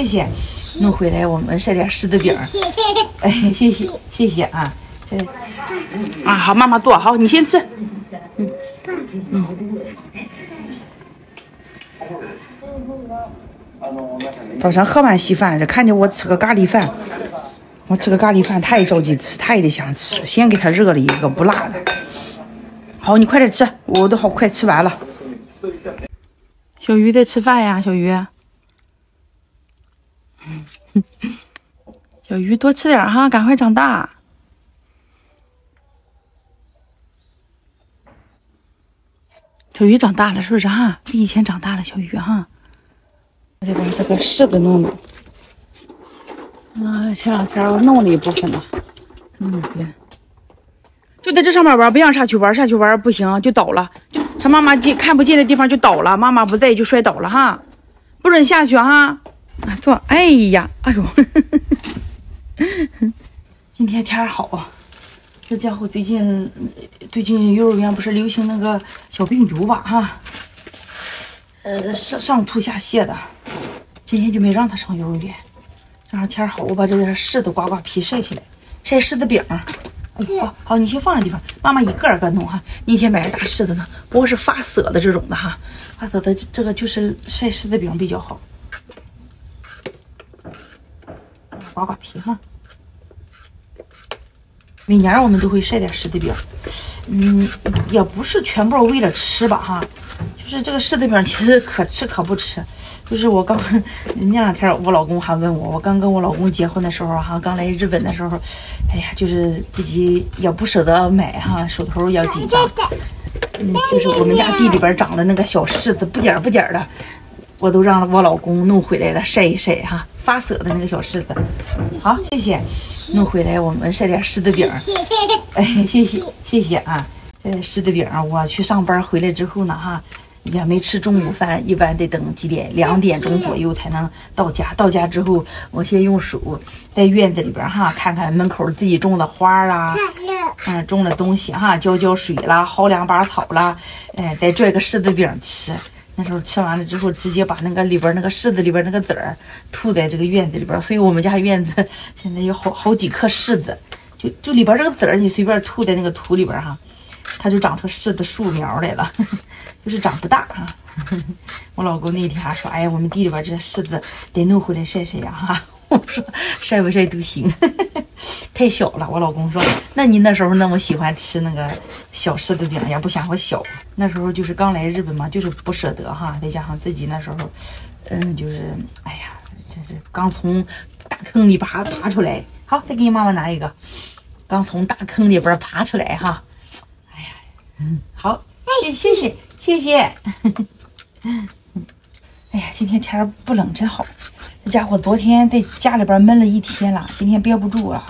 谢谢，弄回来我们晒点柿子饼。哎，谢谢谢谢啊，谢谢。啊，好，妈妈剁好，你先吃。嗯嗯。早上喝完稀饭，这看见我吃个咖喱饭，我吃个咖喱饭，他也着急吃，他也得想吃，先给他热了一个不辣的。好，你快点吃，我都好快吃完了。小鱼在吃饭呀，小鱼。小鱼多吃点哈，赶快长大。小鱼长大了是不是哈？比以前长大了，小鱼哈。再把这个柿子弄弄。啊，前两天我弄了一部分了。嗯，对。就在这上面玩，别让下去玩，下去玩不行，就倒了。就他妈妈见看不见的地方就倒了，妈妈不在就摔倒了哈，不准下去哈。啊，坐。哎呀，哎呦，今天天好啊。这家伙最近最近幼儿园不是流行那个小病毒吧哈？呃，上上吐下泻的。今天就没让他上幼儿园。正好天好，我把这个柿子刮刮皮晒起来，晒柿子饼。好好，你先放这地方，妈妈一个个弄哈。那天买的大柿子呢，不过是发涩的这种的哈，发涩的这个就是晒柿子饼比较好。刮刮皮哈。每年我们都会晒点柿子饼，嗯，也不是全部为了吃吧哈，就是这个柿子饼其实可吃可不吃。就是我刚 那两天，我老公还问我，我刚跟我老公结婚的时候哈，刚来日本的时候，哎呀，就是自己也不舍得买哈，手头也紧张。嗯，就是我们家地里边长的那个小柿子，不点不点的，我都让我老公弄回来了晒一晒哈，发色的那个小柿子。好，谢谢，弄回来我们晒点柿子饼。哎，谢谢谢谢啊，这柿子饼，我去上班回来之后呢哈。也没吃中午饭，一般得等几点？两点钟左右才能到家。到家之后，我先用手在院子里边哈，看看门口自己种的花啦，嗯，种的东西哈，浇浇水啦，薅两把草啦，哎，再拽个柿子饼吃。那时候吃完了之后，直接把那个里边那个柿子里边那个籽儿吐在这个院子里边。所以我们家院子 现在有好好几颗柿子，就就里边这个籽儿，你随便吐在那个土里边哈。它就长出柿子树苗来了，就是长不大啊。我老公那天还说：“哎呀，我们地里边这柿子得弄回来晒晒呀。”哈，我说晒不晒都行，太小了。我老公说：“那你那时候那么喜欢吃那个小柿子饼，也不嫌我小。那时候就是刚来日本嘛，就是不舍得哈。再加上自己那时候，嗯，就是哎呀，这是刚从大坑里爬爬出来。好，再给你妈妈拿一个，刚从大坑里边爬出来哈。”哎呀嗯，好，谢谢谢谢谢。哎呀，今天天不冷真好。这家伙昨天在家里边闷了一天了，今天憋不住了，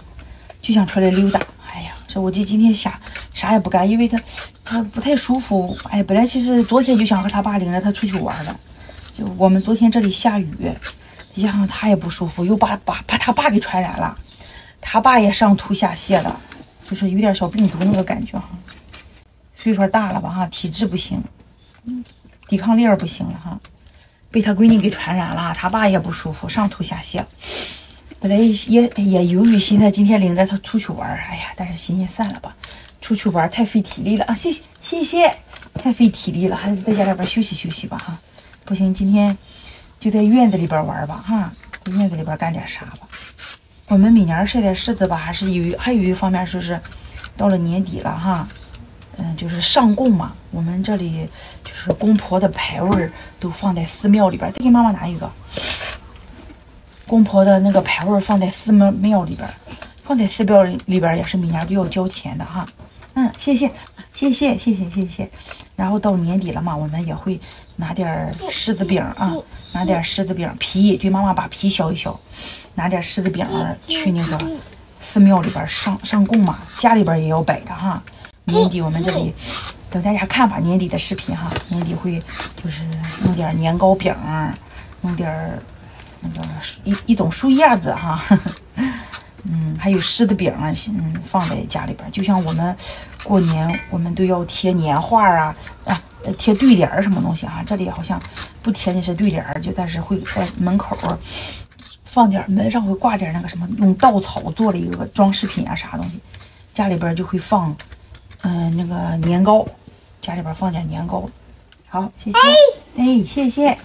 就想出来溜达。哎呀，这我这今天瞎啥也不干，因为他他不太舒服。哎，本来其实昨天就想和他爸领着他出去玩的，就我们昨天这里下雨，加上他也不舒服，又把把把他爸给传染了，他爸也上吐下泻的，就是有点小病毒那个感觉哈。岁数大了吧哈，体质不行，抵抗力不行了哈，被他闺女给传染了，他爸也不舒服，上吐下泻。本来也也犹豫，现在今天领着他出去玩，哎呀，但是心也散了吧，出去玩太费体力了啊！谢谢谢谢，太费体力了，还是在家里边休息休息吧哈。不行，今天就在院子里边玩吧哈，在院子里边干点啥吧。我们每年晒点柿子吧，还是有还有一方面就是到了年底了哈。嗯，就是上供嘛，我们这里就是公婆的牌位都放在寺庙里边。再给妈妈拿一个，公婆的那个牌位放在寺庙庙里边，放在寺庙里边也是每年都要交钱的哈。嗯，谢谢，谢谢，谢谢，谢谢。然后到年底了嘛，我们也会拿点柿子饼啊，拿点柿子饼皮，对妈妈把皮削一削，拿点柿子饼去那个寺庙里边上上供嘛，家里边也要摆的哈。年底我们这里等大家看吧，年底的视频哈，年底会就是弄点年糕饼，弄点那个一一种树叶子哈，嗯，还有柿子饼啊，嗯，放在家里边，就像我们过年我们都要贴年画啊啊，贴对联什么东西啊，这里好像不贴的是对联，就但是会在门口放点门上会挂点那个什么，用稻草做了一个装饰品啊，啥东西，家里边就会放，嗯，那个年糕，家里边放点年糕。好，谢谢，哎，谢谢，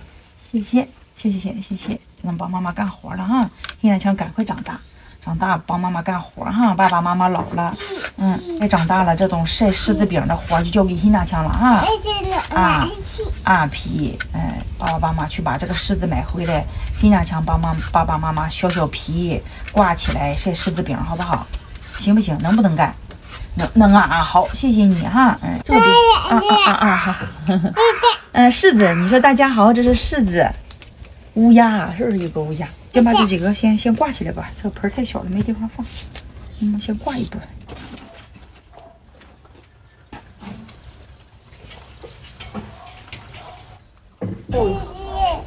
谢谢，谢谢，谢谢谢，能帮妈妈干活了哈。黑南强赶快长大，长大帮妈妈干活哈。爸爸妈妈老了，嗯，该长大了，这种晒柿子饼的活就交给黑南强了哈。啊啊皮，哎，爸爸妈妈去把这个柿子买回来，黑南强帮妈爸爸妈妈削削皮，挂起来晒柿子饼，好不好？行不行？能不能干？能能啊啊！好，谢谢你哈。嗯，这个饼啊啊啊啊好。嗯，柿子，你说大家好，这是柿子。乌鸦是不是有个乌鸦？先把这几个先先挂起来吧，这个盆太小了，没地方放。嗯，先挂一部分。哦，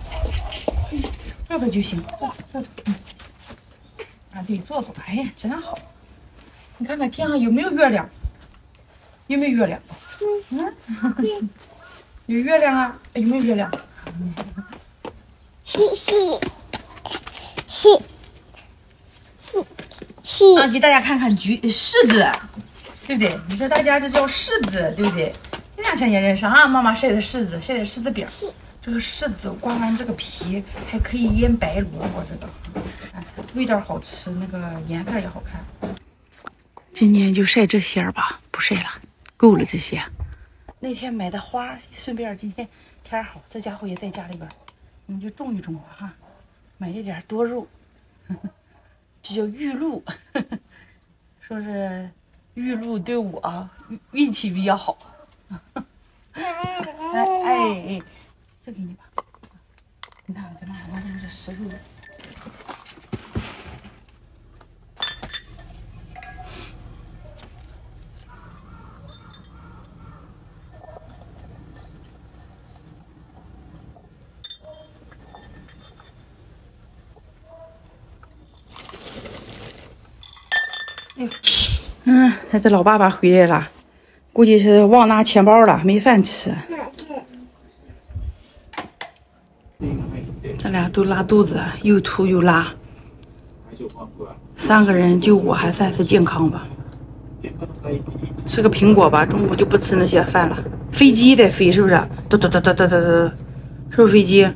这个就行。这个，嗯。啊，对，坐坐。哎呀，真好。你看看天上有没有月亮？有没有月亮？嗯，有月亮啊！有没有月亮？是是是是是啊！给大家看看橘柿子，对不对？你说大家这叫柿子，对不对？这两天也认识啊！妈妈晒的柿子，晒的柿子饼。这个柿子刮完这个皮，还可以腌白萝卜，这个，味道好吃，那个颜色也好看。今年就晒这些吧，不晒了，够了这些。那天买的花，顺便今天天好，这家伙也在家里边，你就种一种吧哈。买一点多肉，这叫玉露，说是玉露对我运气比较好。哎哎哎，这给你吧，你看这那，我这是石榴。嗯，他这老爸爸回来了，估计是忘拿钱包了，没饭吃。这俩都拉肚子，又吐又拉。三个人就我还算是健康吧。吃个苹果吧，中午就不吃那些饭了。飞机在飞是不是？嘟嘟嘟嘟嘟嘟嘟，是不是飞机？